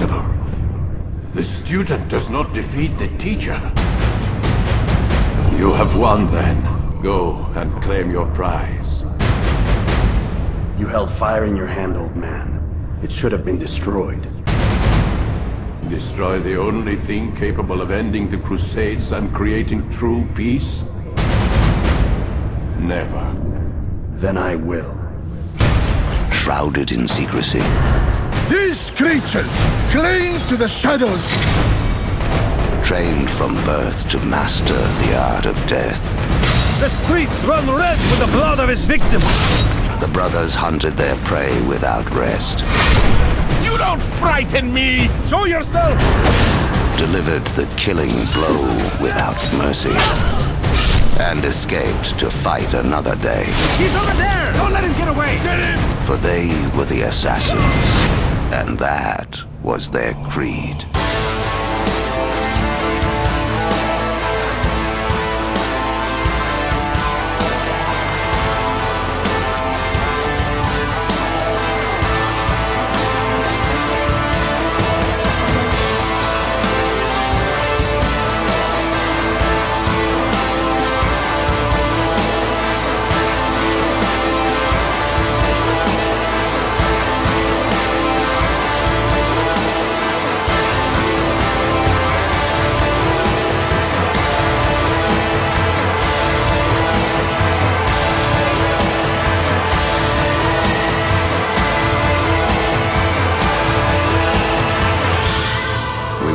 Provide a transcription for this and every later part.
impossible. The student does not defeat the teacher. You have won then. Go and claim your prize. You held fire in your hand, old man. It should have been destroyed. Destroy the only thing capable of ending the Crusades and creating true peace? Never. Then I will. Shrouded in secrecy. These creatures cling to the shadows. Trained from birth to master the art of death. The streets run red with the blood of his victims. The brothers hunted their prey without rest. You don't frighten me! Show yourself! Delivered the killing blow without mercy. And escaped to fight another day. He's over there! Don't let him get away! Get him! For they were the assassins. And that was their creed.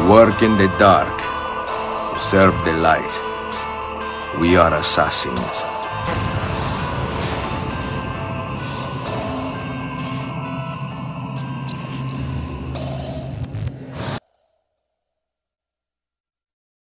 Work in the dark, serve the light. We are assassins.